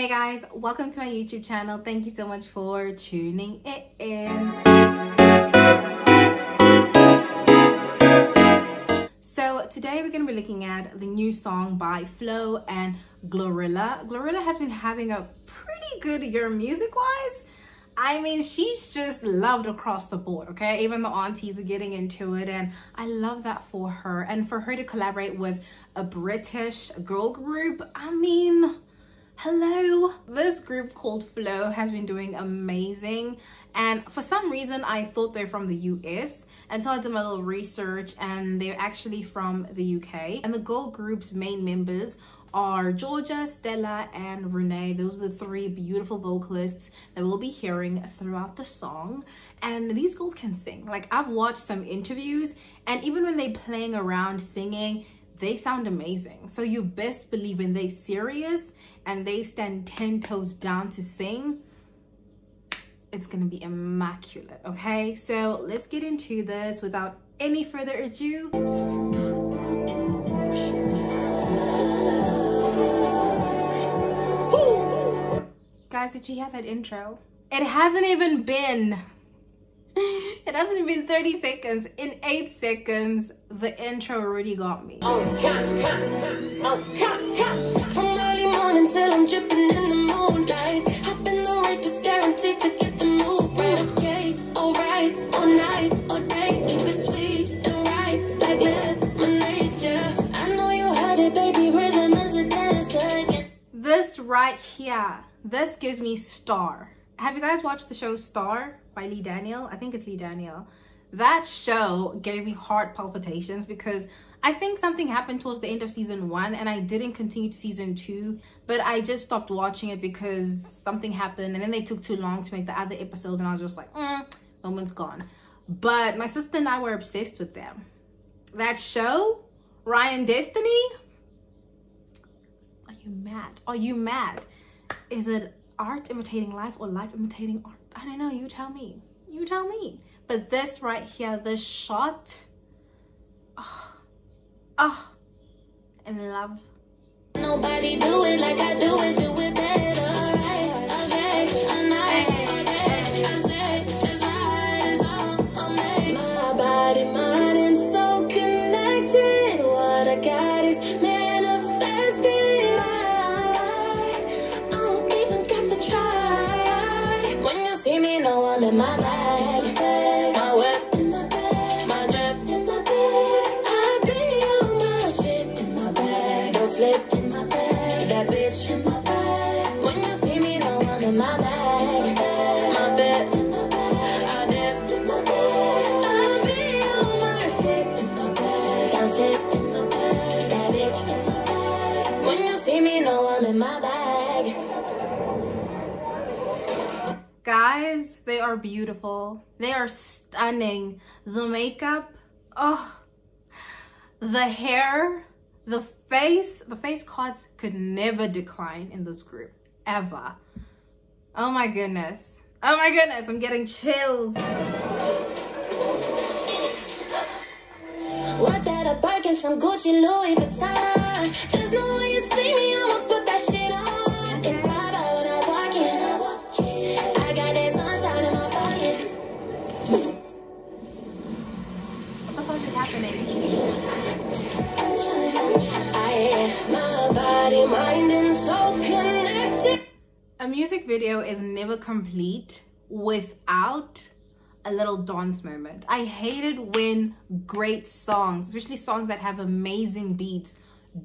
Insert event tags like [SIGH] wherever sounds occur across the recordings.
Hey guys, welcome to my YouTube channel. Thank you so much for tuning it in. So today we're going to be looking at the new song by Flo and Glorilla. Glorilla has been having a pretty good year music-wise. I mean, she's just loved across the board, okay? Even the aunties are getting into it, and I love that for her. And for her to collaborate with a British girl group, I mean, hello. This group called Flo has been doing amazing. And for some reason, I thought they're from the US until I did my little research, and they're actually from the UK. And the girl group's main members are Jorja, Stella, and Renee. Those are the three beautiful vocalists that we'll be hearing throughout the song. And these girls can sing. Like I've watched some interviews and even when they're playing around singing, they sound amazing. So you best believe when they serious and they stand 10 toes down to sing, it's gonna be immaculate, okay? So let's get into this without any further ado. Guys, did you hear that intro? It hasn't even been, [LAUGHS] it hasn't been 30 seconds. In eight seconds, the intro already got me. Oh, oh, From early morning till I'm dripping in the moonlight. Hop in the right just guaranteed to get the mood right. Okay, alright, all night, all day. Keep it sweet and right, like lemonade, yeah. I know you heard it, baby. Rhythm is a dancer. This right here this gives me Star. Have you guys watched the show Star by Lee Daniel? I think it's Lee Daniel. That show gave me heart palpitations because I think something happened towards the end of season one and I didn't continue to season two, but I just stopped watching it because something happened and then they took too long to make the other episodes and I was just like, mm, moment's gone. But my sister and I were obsessed with them. That show, Ryan Destiny, are you mad? Are you mad? is it art imitating life or life imitating art? I don't know. You tell me. You tell me. But this right here, this shot, oh, oh, in love. Nobody do it like I do it, do it better. Guys, are beautiful. They are stunning. The makeup, oh, the hair, the face, the face cards could never decline in this group, ever. Oh my goodness. Oh my goodness, I'm getting chills. A some Gucci, Louis Vuitton. Just know when you see me, I'ma put A music video is never complete without a little dance moment. I hate it when great songs, especially songs that have amazing beats,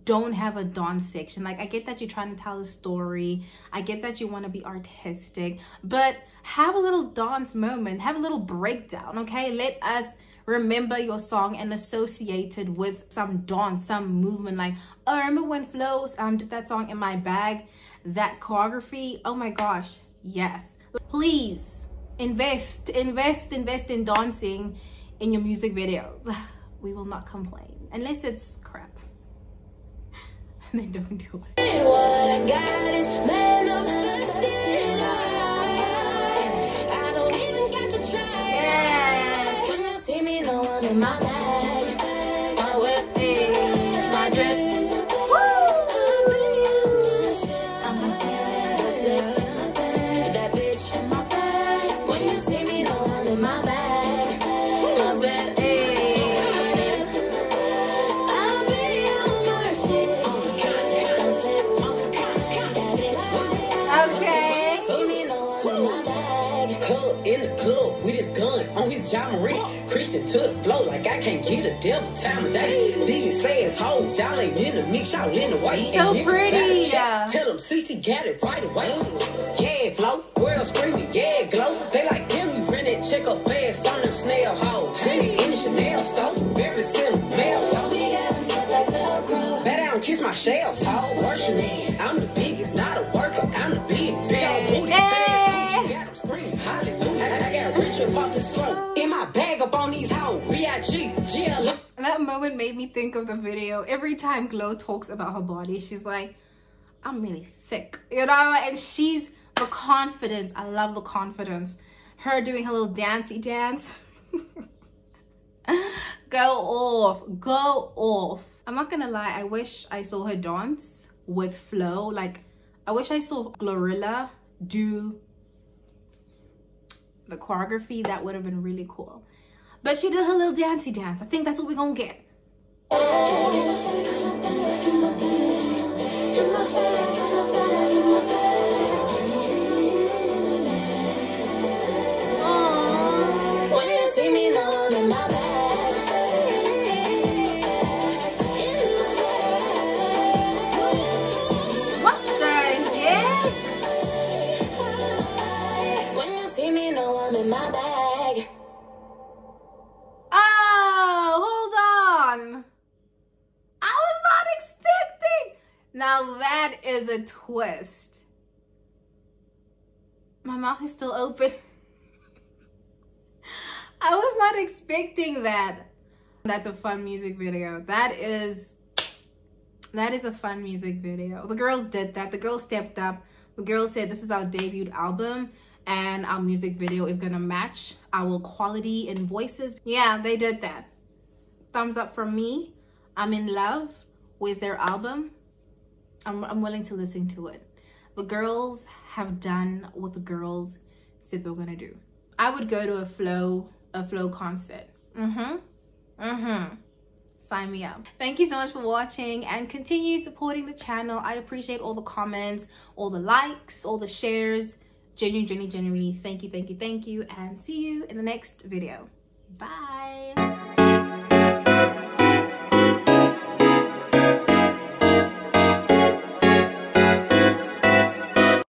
don't have a dance section. Like, I get that you're trying to tell a story. I get that you want to be artistic, but have a little dance moment, have a little breakdown, okay? Let us remember your song and associate it with some dance, some movement. Like, oh, I remember when Flo's um, did that song in my bag, that choreography. Oh my gosh, yes. Please invest, invest, invest in dancing in your music videos. [LAUGHS] We will not complain unless it's crap. and [LAUGHS] then don't do it. Okay. Color in the club with his gun on his job rent. Christian to the flow like I can't get a devil time of day. DJ say it's whole y'all ain't in the mix, y'all in the way. So and pretty. Tell them CC got it right away. Yeah, flow, world screaming, yeah, glow. They like them, you rent it, check up fast on them snail hoes. Hey. In the Chanel store, very simple, mail. Bet I don't kiss my shell, tall. Worship me, I'm the made me think of the video. Every time Glow talks about her body, she's like, I'm really thick, you know? And she's the confidence. I love the confidence. Her doing her little dancey dance. [LAUGHS] go off, go off. I'm not gonna lie, I wish I saw her dance with Flo. Like, I wish I saw Glorilla do the choreography. That would have been really cool. But she did her little dancey dance. I think that's what we're gonna get. Aww. A twist. My mouth is still open. [LAUGHS] I was not expecting that. That's a fun music video. That is that is a fun music video. The girls did that. The girls stepped up. The girls said this is our debut album and our music video is gonna match our quality and voices. Yeah, they did that. Thumbs up from me. I'm in love with their album. I'm, I'm willing to listen to it. The girls have done what the girls said they were gonna do. I would go to a Flo, a Flo concert. Mm-hmm. Mm-hmm sign me up thank you so much for watching and continue supporting the channel i appreciate all the comments all the likes all the shares genuinely genuinely genuinely thank you thank you thank you and see you in the next video bye